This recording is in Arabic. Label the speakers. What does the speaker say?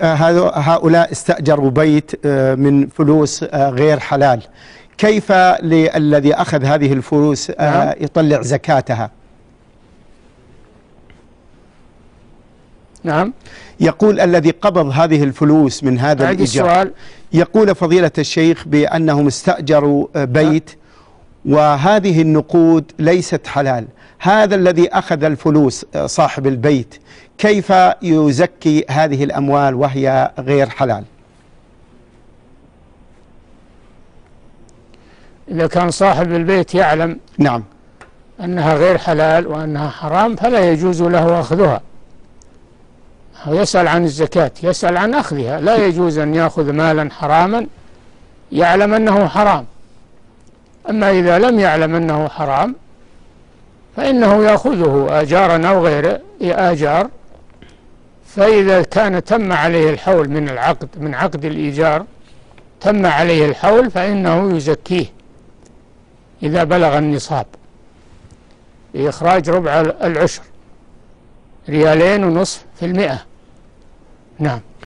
Speaker 1: آه، هؤلاء استأجروا بيت آه، من فلوس آه، غير حلال. كيف للذي أخذ هذه الفلوس
Speaker 2: نعم.
Speaker 1: يطلع زكاتها؟
Speaker 2: نعم.
Speaker 1: يقول الذي قبض هذه الفلوس من هذا الإيجار. يقول فضيلة الشيخ بأنهم استأجروا بيت وهذه النقود ليست حلال. هذا الذي أخذ الفلوس آه، صاحب البيت كيف يزكي هذه الأموال وهي غير حلال؟
Speaker 2: إذا كان صاحب البيت يعلم
Speaker 1: نعم.
Speaker 2: أنها غير حلال وأنها حرام فلا يجوز له أخذها. يسأل عن الزكاة يسأل عن أخذها. لا يجوز أن يأخذ مالا حراما يعلم أنه حرام. أما إذا لم يعلم أنه حرام فإنه يأخذه آجارا أو غير آجار. فإذا كان تم عليه الحول من العقد من عقد الإيجار تم عليه الحول فإنه يزكيه إذا بلغ النصاب. بإخراج ربع العشر ريالين ونصف في المئة. نعم.